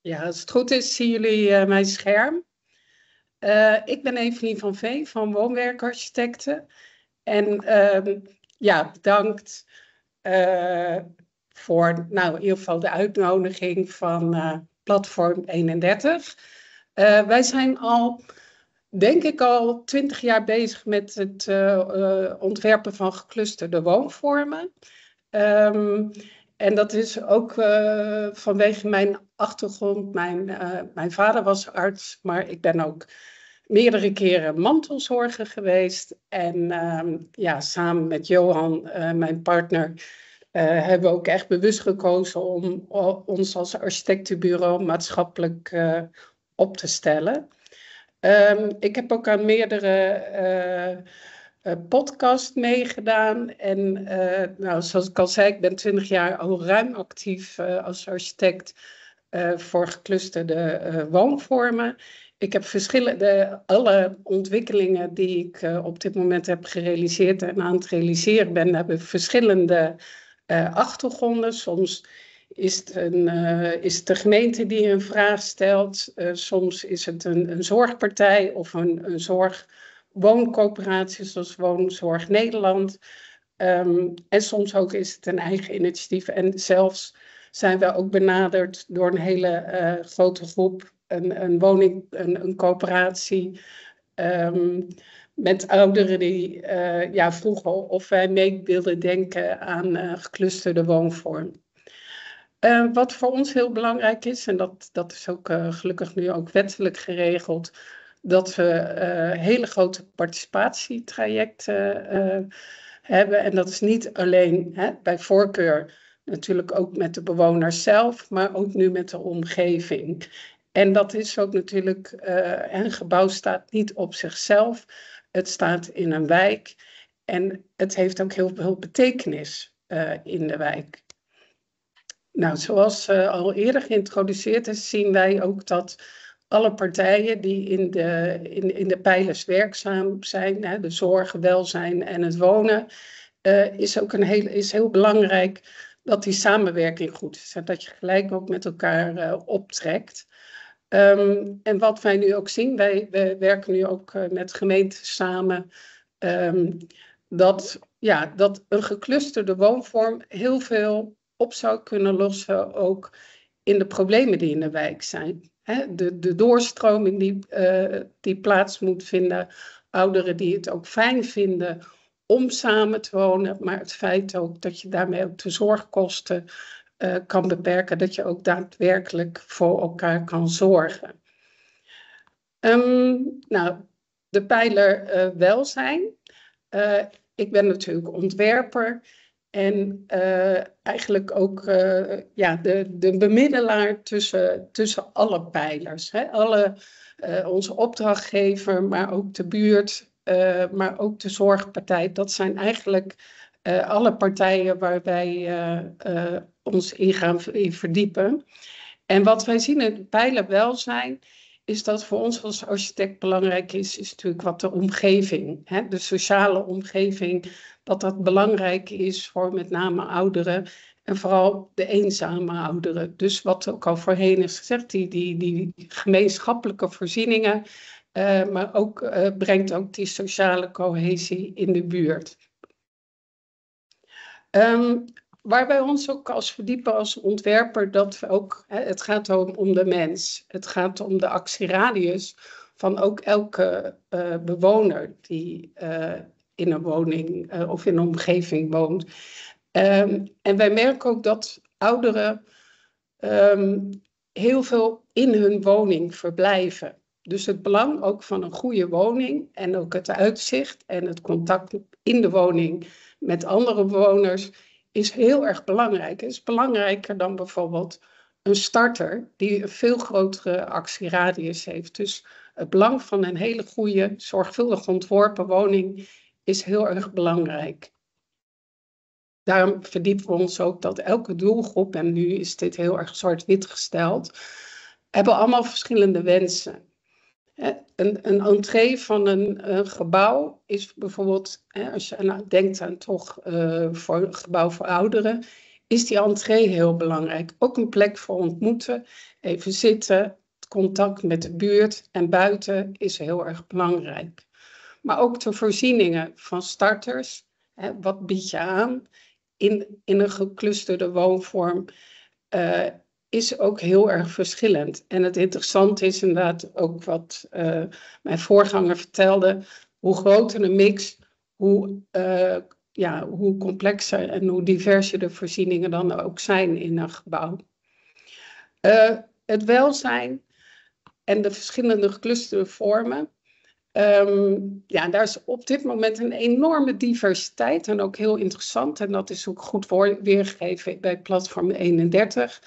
Ja, als het goed is, zien jullie uh, mijn scherm. Uh, ik ben Evelien van Veen van Woonwerkarchitecten. En uh, ja, bedankt uh, voor nou, in ieder geval de uitnodiging van Platform 31. wij zijn al, denk ik al, twintig jaar bezig met het ontwerpen van geclusterde woonvormen. Um, en dat is ook uh, vanwege mijn achtergrond. Mijn, uh, mijn vader was arts, maar ik ben ook meerdere keren mantelzorger geweest. En uh, ja, samen met Johan, uh, mijn partner, hebben we ook echt bewust gekozen om ons als architectenbureau maatschappelijk op te stellen. Um, ik heb ook aan meerdere podcast meegedaan. En uh, nou, zoals ik al zei, ik ben twintig jaar al ruim actief uh, als architect voor geclusterde woonvormen. Ik heb verschillende, alle ontwikkelingen die ik op dit moment heb gerealiseerd en aan het realiseren ben, hebben verschillende achtergronden. Soms is het, een, is het de gemeente die een vraag stelt, soms is het een, een zorgpartij of een, een zorg wooncoöperaties zoals Woonzorg Nederland. Um, en soms ook is het een eigen initiatief. En zelfs zijn we ook benaderd door een hele uh, grote groep, een, een woning, een, een coöperatie. Um, met ouderen die uh, ja, vroegen of wij mee wilden denken aan uh, geclusterde woonvorm. Wat voor ons heel belangrijk is, en dat, dat is ook gelukkig nu ook wettelijk geregeld, dat we uh, hele grote participatietrajecten uh, hebben. En dat is niet alleen hè, bij voorkeur natuurlijk ook met de bewoners zelf, maar ook nu met de omgeving. En dat is ook natuurlijk, uh, een gebouw staat niet op zichzelf. Het staat in een wijk en het heeft ook heel veel betekenis in de wijk. Nou, zoals al eerder geïntroduceerd is, zien wij ook dat alle partijen die in de, in, in de pijlers werkzaam zijn, hè, de zorg, welzijn en het wonen, uh, is ook een heel, is heel belangrijk dat die samenwerking goed is. En dat je gelijk ook met elkaar uh, optrekt. Um, en wat wij nu ook zien, wij, wij werken nu ook uh, met gemeenten samen, um, dat, ja, dat een geclusterde woonvorm heel veel op zou kunnen lossen, ook in de problemen die in de wijk zijn de, de doorstroming die, uh, die plaats moet vinden. Ouderen die het ook fijn vinden om samen te wonen. Maar het feit ook dat je daarmee ook de zorgkosten uh, kan beperken. Dat je ook daadwerkelijk voor elkaar kan zorgen. Um, nou, de pijler uh, welzijn. ik ben natuurlijk ontwerper. En uh, eigenlijk ook uh, ja, de, de bemiddelaar tussen, tussen alle pijlers. Hè? Alle, uh, onze opdrachtgever, maar ook de buurt, maar ook de zorgpartij. Dat zijn eigenlijk alle partijen waar wij ons in gaan in verdiepen. En wat wij zien in pijler welzijn, is dat voor ons als architect belangrijk is, is natuurlijk wat de omgeving, hè, de sociale omgeving, dat dat belangrijk is voor met name ouderen en vooral de eenzame ouderen. Dus wat ook al voorheen is gezegd, die, die, die gemeenschappelijke voorzieningen, uh, maar ook uh, brengt ook die sociale cohesie in de buurt. Um, waar wij ons ook als verdiepen als ontwerper, dat we ook, het gaat om, de mens. Het gaat om de actieradius van ook elke uh, bewoner die in een woning uh, of in een omgeving woont. Um, en wij merken ook dat ouderen um, heel veel in hun woning verblijven. Dus het belang ook van een goede woning en ook het uitzicht en het contact in de woning met andere bewoners is heel erg belangrijk. Het is belangrijker dan bijvoorbeeld een starter die een veel grotere actieradius heeft. Dus het belang van een hele goede, zorgvuldig ontworpen woning is heel erg belangrijk. Daarom verdiepen we ons ook dat elke doelgroep, en nu is dit heel erg zwart-wit gesteld, hebben allemaal verschillende wensen. Een, een entree van een, gebouw is bijvoorbeeld, als je nou denkt aan toch voor een gebouw voor ouderen, is die entree heel belangrijk. Ook een plek voor ontmoeten, even zitten, contact met de buurt en buiten is heel erg belangrijk. Maar ook de voorzieningen van starters. Hè, wat bied je aan in, in een geclusterde woonvorm? Uh, is ook heel erg verschillend. En het interessante is inderdaad ook wat uh, mijn voorganger vertelde. Hoe groter de mix, hoe, uh, ja, hoe complexer en hoe diverser de voorzieningen dan ook zijn in een gebouw. Het welzijn en de verschillende geclusterde vormen. Um, ja, daar is op dit moment een enorme diversiteit en ook heel interessant. En dat is ook goed weergegeven bij platform 31.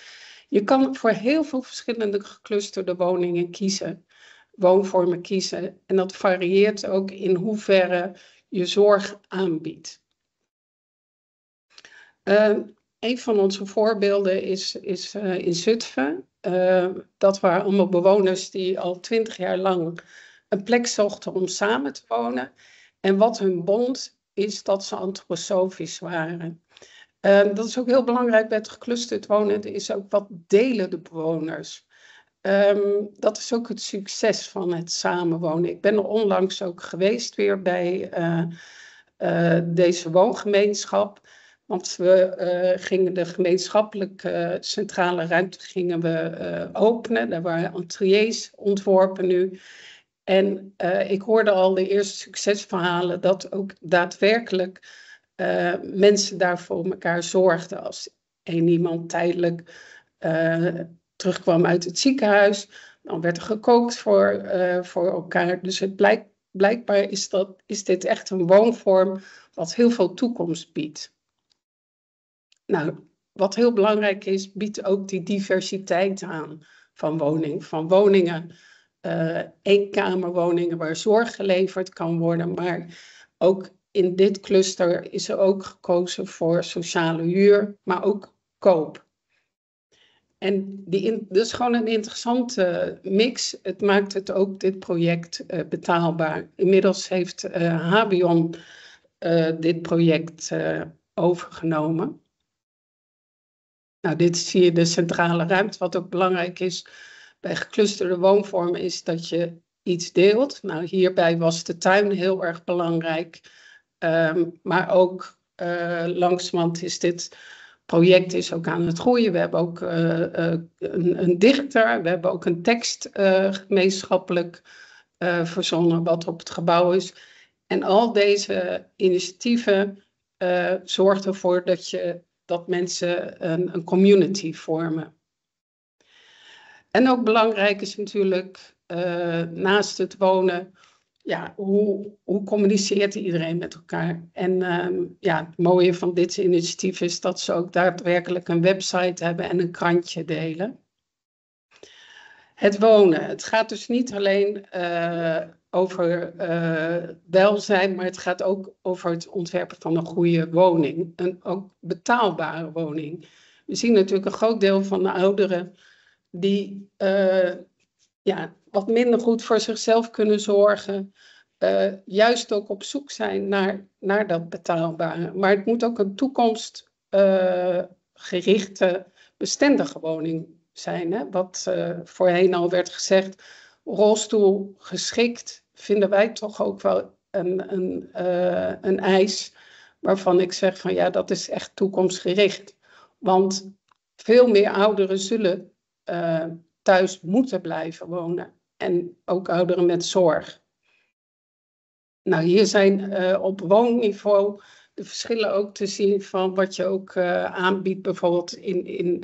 Je kan voor heel veel verschillende geclusterde woningen kiezen, woonvormen kiezen. En dat varieert ook in hoeverre je zorg aanbiedt. Uh, een van onze voorbeelden is, is uh, in Zutphen. Uh, dat waren allemaal bewoners die al twintig jaar lang een plek zochten om samen te wonen. En wat hun bond is dat ze antroposofisch waren. Uh, dat is ook heel belangrijk bij het geclusterd wonen. Er is ook wat delen de bewoners. Um, dat is ook het succes van het samenwonen. Ik ben er onlangs ook geweest weer bij uh, uh, deze woongemeenschap. Want we uh, gingen de gemeenschappelijke centrale ruimte gingen we openen. Daar waren entrees ontworpen nu. En ik hoorde al de eerste succesverhalen dat ook daadwerkelijk uh, mensen daar voor elkaar zorgden. Als een iemand tijdelijk uh, terugkwam uit het ziekenhuis, dan werd er gekookt voor, voor elkaar. Dus het blijk, blijkbaar is, dat, is dit echt een woonvorm wat heel veel toekomst biedt. Nou, wat heel belangrijk is, biedt ook die diversiteit aan van woning. Van woningen, eenkamerwoningen waar zorg geleverd kan worden, maar ook in dit cluster is er ook gekozen voor sociale huur, maar ook koop. En die is gewoon een interessante mix. Het maakt het ook, dit project, uh, betaalbaar. Inmiddels heeft uh, Habion dit project overgenomen. Nou, dit zie je de centrale ruimte. Wat ook belangrijk is bij geclusterde woonvormen, is dat je iets deelt. Nou, hierbij was de tuin heel erg belangrijk. Um, maar ook uh, langzamerhand is dit project is ook aan het groeien. We hebben ook uh, uh, een, een, dichter, we hebben ook een tekst gemeenschappelijk verzonnen wat op het gebouw is. En al deze initiatieven zorgen ervoor dat, je, dat mensen een, een community vormen. En ook belangrijk is natuurlijk naast het wonen ja, hoe, hoe communiceert iedereen met elkaar? En uh, ja, het mooie van dit initiatief is dat ze ook daadwerkelijk een website hebben en een krantje delen. Het wonen. Het gaat dus niet alleen uh, over uh, welzijn, maar het gaat ook over het ontwerpen van een goede woning. Een ook betaalbare woning. We zien natuurlijk een groot deel van de ouderen die uh, ja, wat minder goed voor zichzelf kunnen zorgen. Uh, juist ook op zoek zijn naar, naar dat betaalbare. Maar het moet ook een toekomstgerichte, uh, bestendige woning zijn. Hè? Wat voorheen al werd gezegd, rolstoel geschikt, vinden wij toch ook wel een, een, een eis waarvan ik zeg van ja, dat is echt toekomstgericht. Want veel meer ouderen zullen thuis moeten blijven wonen. En ook ouderen met zorg. Nou, hier zijn uh, op woonniveau de verschillen ook te zien van wat je ook uh, aanbiedt, bijvoorbeeld in, in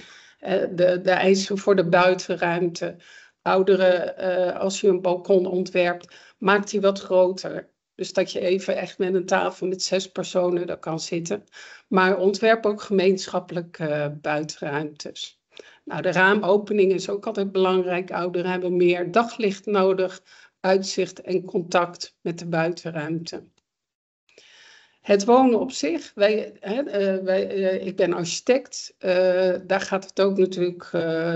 de, de eisen voor de buitenruimte. Ouderen, als je een balkon ontwerpt, maakt die wat groter. Dus dat je even echt met een tafel met zes personen daar kan zitten. Maar ontwerp ook gemeenschappelijke buitenruimtes. Nou, de raamopening is ook altijd belangrijk. Ouderen hebben meer daglicht nodig, uitzicht en contact met de buitenruimte. Het wonen op zich, wij, hè, uh, wij, uh, ik ben architect, uh, daar gaat het ook natuurlijk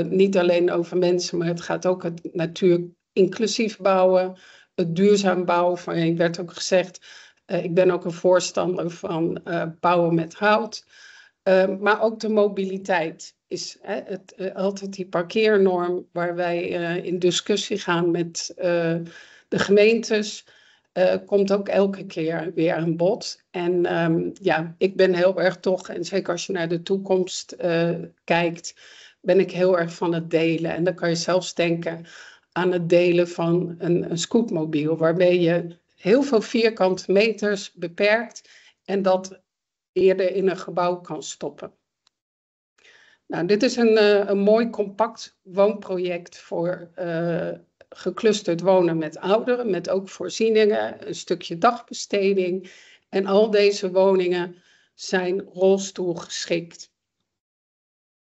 niet alleen over mensen, maar het gaat ook het natuur inclusief bouwen, het duurzaam bouwen. Van, ik werd ook gezegd, ik ben ook een voorstander van bouwen met hout. Maar ook de mobiliteit is hè, het, uh, altijd die parkeernorm waar wij uh, in discussie gaan met uh, de gemeentes. komt ook elke keer weer aan bod. En um, ja, ik ben heel erg toch, en zeker als je naar de toekomst kijkt, ben ik heel erg van het delen. En dan kan je zelfs denken aan het delen van een, een scootmobiel, waarmee je heel veel vierkante meters beperkt en dat eerder in een gebouw kan stoppen. Nou, dit is een, uh, een mooi compact woonproject voor uh, geclusterd wonen met ouderen, met ook voorzieningen, een stukje dagbesteding. En al deze woningen zijn rolstoelgeschikt.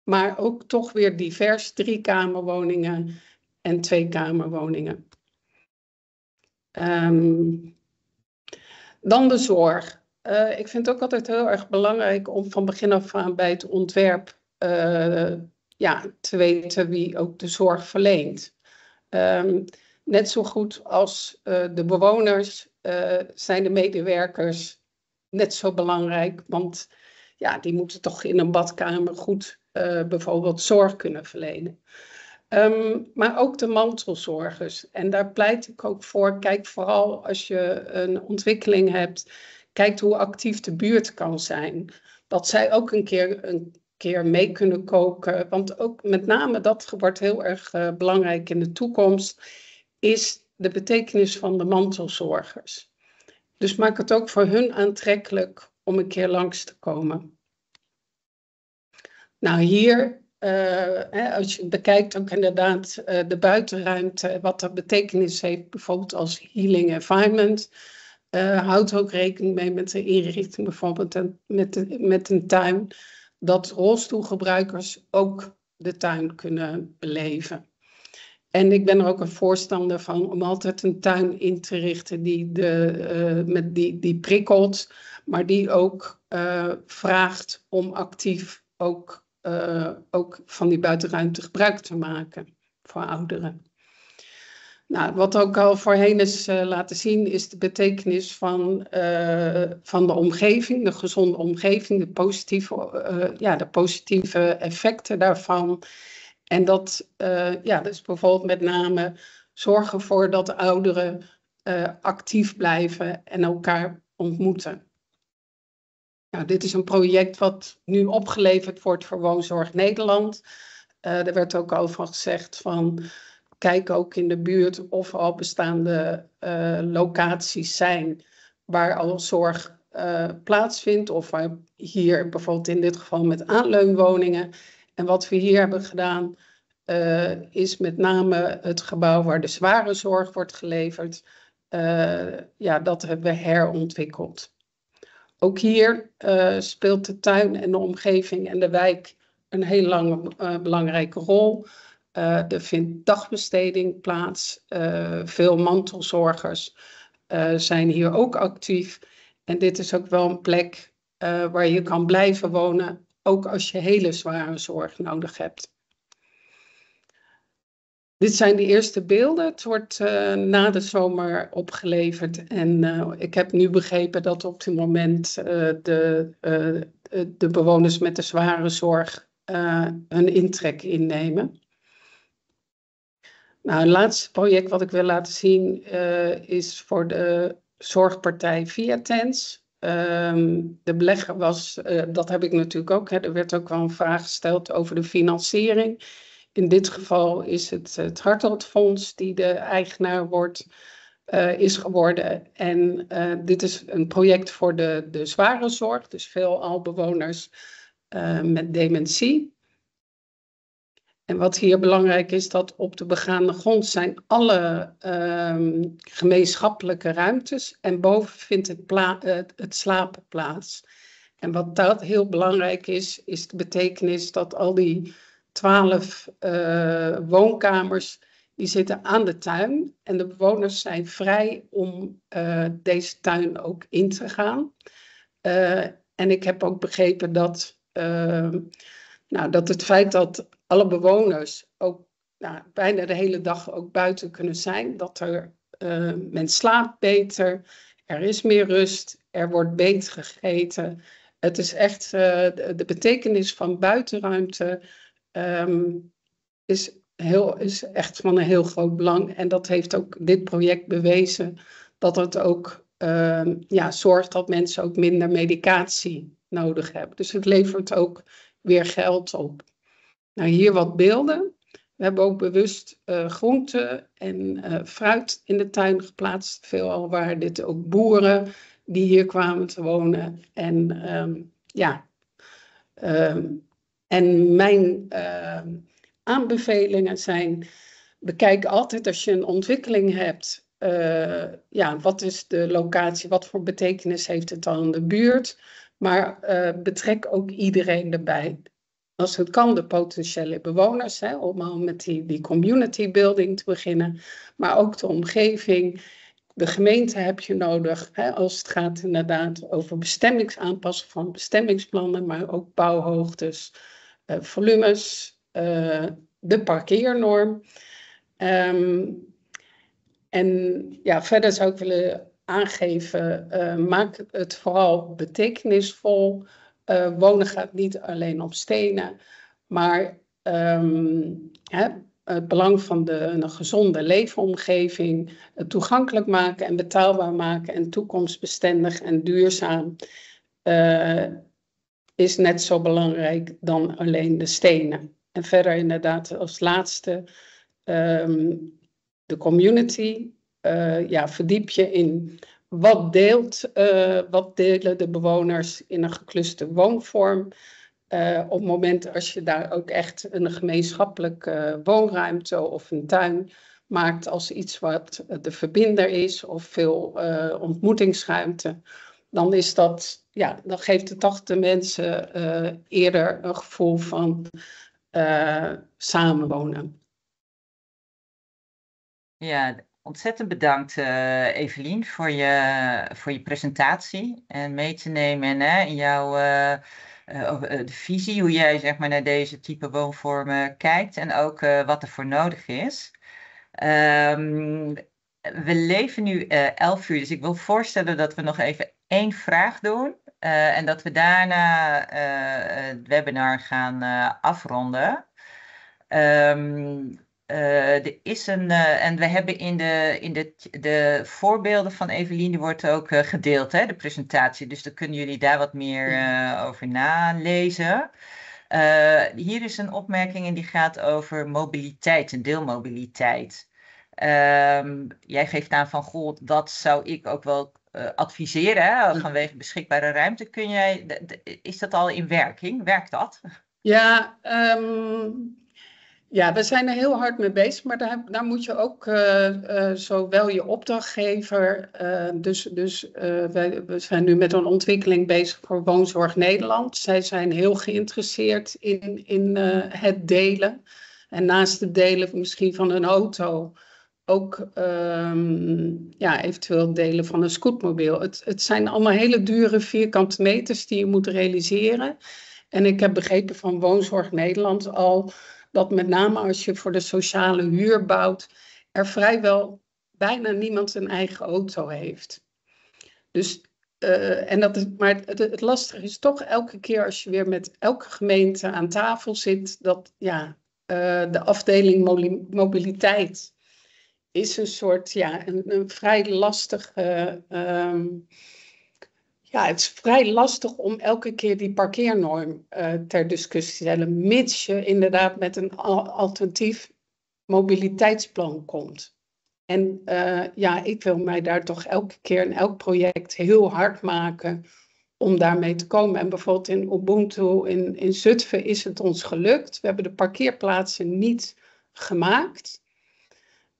Maar ook toch weer divers, drie kamerwoningen en twee kamerwoningen. Um, dan de zorg. Uh, ik vind het ook altijd heel erg belangrijk om van begin af aan bij het ontwerp uh, ja, te weten wie ook de zorg verleent. Um, net zo goed als uh, de bewoners zijn de medewerkers net zo belangrijk, want ja, die moeten toch in een badkamer goed bijvoorbeeld zorg kunnen verlenen. Um, maar ook de mantelzorgers. En daar pleit ik ook voor. Kijk vooral als je een ontwikkeling hebt, kijk hoe actief de buurt kan zijn. Dat zij ook een keer, een keer mee kunnen koken. Want ook met name dat wordt heel erg uh, belangrijk in de toekomst, is de betekenis van de mantelzorgers. Dus maak het ook voor hun aantrekkelijk om een keer langs te komen. Nou, hier uh, als je bekijkt ook inderdaad uh, de buitenruimte, wat dat betekenis heeft, bijvoorbeeld als healing environment. Uh, houd ook rekening mee met de inrichting, bijvoorbeeld met, de, met een tuin, dat rolstoelgebruikers ook de tuin kunnen beleven. En ik ben er ook een voorstander van om altijd een tuin in te richten die, de, met die, die prikkelt, maar die ook vraagt om actief ook uh, ook van die buitenruimte gebruik te maken voor ouderen. Nou, wat ook al voorheen is uh, laten zien, is de betekenis van, uh, van de omgeving, de gezonde omgeving, de positieve, ja, de positieve effecten daarvan. En dat, ja, dus bijvoorbeeld met name zorgen ervoor dat de ouderen actief blijven en elkaar ontmoeten. Nou, dit is een project wat nu opgeleverd wordt voor Woonzorg Nederland. Er werd ook over gezegd van kijk ook in de buurt of al bestaande uh, locaties zijn waar al zorg uh, plaatsvindt. Of hier bijvoorbeeld in dit geval met aanleunwoningen. En wat we hier hebben gedaan is met name het gebouw waar de zware zorg wordt geleverd. ja, dat hebben we herontwikkeld. Ook hier speelt de tuin en de omgeving en de wijk een heel lange, belangrijke rol. Uh, er vindt dagbesteding plaats. veel mantelzorgers zijn hier ook actief. En dit is ook wel een plek waar je kan blijven wonen, ook als je hele zware zorg nodig hebt. Dit zijn de eerste beelden. Het wordt na de zomer opgeleverd. En ik heb nu begrepen dat op dit moment de, de bewoners met de zware zorg hun intrek innemen. Nou, het laatste project wat ik wil laten zien is voor de zorgpartij Viatens. Um, de belegger was, dat heb ik natuurlijk ook, hè, er werd ook wel een vraag gesteld over de financiering. In dit geval is het het Hartelt die de eigenaar wordt, is geworden. En dit is een project voor de, de zware zorg, dus veelal bewoners met dementie. En wat hier belangrijk is, dat op de begaande grond zijn alle um, gemeenschappelijke ruimtes en boven vindt het, het, slapen plaats. En wat dat heel belangrijk is, is de betekenis dat al die twaalf uh, woonkamers. Die zitten aan de tuin en de bewoners zijn vrij om uh, deze tuin ook in te gaan. Uh, en ik heb ook begrepen dat, nou, dat het feit dat alle bewoners ook nou, bijna de hele dag ook buiten kunnen zijn, dat er, men slaapt beter, er is meer rust, er wordt beter gegeten. Het is echt de, de, betekenis van buitenruimte ehm, is, heel, is echt van een heel groot belang. En dat heeft ook dit project bewezen dat het ook uh, ja, zorgt dat mensen ook minder medicatie nodig hebben. Dus het levert ook weer geld op. Nou, hier wat beelden. We hebben ook bewust uh, groenten en uh, fruit in de tuin geplaatst. Veelal waren dit ook boeren die hier kwamen te wonen. En um, ja, um, en mijn uh, aanbevelingen zijn: bekijk altijd als je een ontwikkeling hebt uh, ja, wat is de locatie, wat voor betekenis heeft het dan in de buurt? Maar betrek ook iedereen erbij. Als het kan, de potentiële bewoners, hè, om al met die, die community building te beginnen, maar ook de omgeving. De gemeente heb je nodig hè, als het gaat inderdaad over bestemmingsaanpassing van bestemmingsplannen, maar ook bouwhoogtes, uh, volumes, de parkeernorm. Um, en ja, verder zou ik willen aangeven, uh, maak het vooral betekenisvol. Uh, wonen gaat niet alleen om stenen, maar um, hè, het belang van de, een gezonde leefomgeving, het toegankelijk maken en betaalbaar maken en toekomstbestendig en duurzaam uh, is net zo belangrijk dan alleen de stenen. En verder inderdaad als laatste um, de community. Uh, ja, verdiep je in wat deelt, uh, wat delen de bewoners in een gekluste woonvorm. Uh, op het moment als je daar ook echt een gemeenschappelijke woonruimte of een tuin maakt als iets wat de verbinder is of veel ontmoetingsruimte, dan is dat, ja, dan geeft het toch de mensen eerder een gevoel van samenwonen. Ja, ontzettend bedankt uh, Evelien voor je, voor je presentatie en mee te nemen hè, in jouw uh, uh, de visie, hoe jij zeg maar, naar deze type woonvormen kijkt en ook wat er voor nodig is. Um, we leven nu elf uur, dus ik wil voorstellen dat we nog even één vraag doen en dat we daarna het webinar gaan afronden. Um, uh, er is een, uh, en we hebben in, de, in de, de voorbeelden van Evelien, die wordt ook uh, gedeeld, hè, de presentatie. Dus dan kunnen jullie daar wat meer over nalezen. hier is een opmerking en die gaat over mobiliteit en deelmobiliteit. Um, jij geeft aan van, goh, dat zou ik ook wel adviseren, hè, vanwege beschikbare ruimte. Kun jij, is dat al in werking? Werkt dat? Ja, um ja, we zijn er heel hard mee bezig, maar daar, daar moet je ook uh, uh, zowel je opdrachtgever, uh, dus, dus wij, we zijn nu met een ontwikkeling bezig voor Woonzorg Nederland. Zij zijn heel geïnteresseerd in, in het delen. En naast het delen misschien van een auto, ook um, ja, eventueel delen van een scootmobiel. Het, het zijn allemaal hele dure vierkante meters die je moet realiseren. En ik heb begrepen van Woonzorg Nederland al dat met name als je voor de sociale huur bouwt, er vrijwel bijna niemand een eigen auto heeft. Dus, uh, en dat maar het, het, lastige is toch elke keer als je weer met elke gemeente aan tafel zit, dat ja, uh, de afdeling mobiliteit is een soort, ja, een, vrij lastige. Uh, ja, het is vrij lastig om elke keer die parkeernorm uh, ter discussie te stellen, mits je inderdaad met een alternatief mobiliteitsplan komt. En uh, ja, ik wil mij daar toch elke keer in elk project heel hard maken om daarmee te komen. En bijvoorbeeld in Ubuntu in, in Zutphen is het ons gelukt. We hebben de parkeerplaatsen niet gemaakt.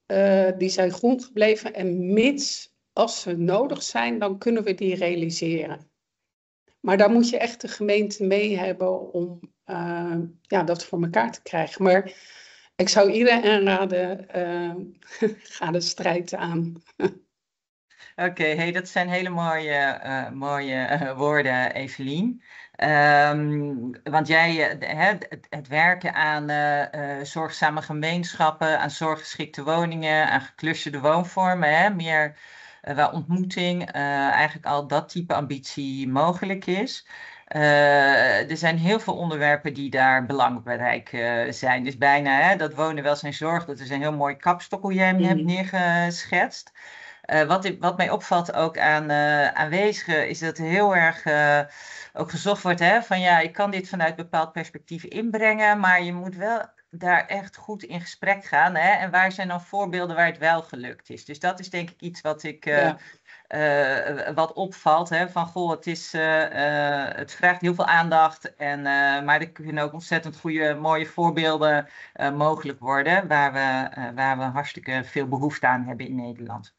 Uh, die zijn groen gebleven en mits als ze nodig zijn, dan kunnen we die realiseren. Maar daar moet je echt de gemeente mee hebben om uh, ja, dat voor elkaar te krijgen. Maar ik zou iedereen aanraden, uh, ga de strijd aan. Oké, hey, dat zijn hele mooie, uh, mooie woorden, Evelien. Um, want jij, het, werken aan zorgzame gemeenschappen, aan zorggeschikte woningen, aan geclusterde woonvormen, meer waar ontmoeting uh, eigenlijk al dat type ambitie mogelijk is. er zijn heel veel onderwerpen die daar belangrijk zijn. Dus bijna hè, dat wonen, welzijn, zorg, dat is een heel mooi kapstok hoe jij hem hebt mhm. neergeschetst. wat, wat mij opvalt ook aan aanwezigen is dat heel erg ook gezocht wordt hè, van ja, ik kan dit vanuit bepaald perspectief inbrengen, maar je moet wel daar echt goed in gesprek gaan. Hè? En waar zijn dan voorbeelden waar het wel gelukt is? Dus dat is denk ik iets wat ik. Uh, wat opvalt, hè, van goh, het, is, uh, het vraagt heel veel aandacht, en, maar er kunnen ook ontzettend goede, mooie voorbeelden mogelijk worden, waar we, waar we hartstikke veel behoefte aan hebben in Nederland.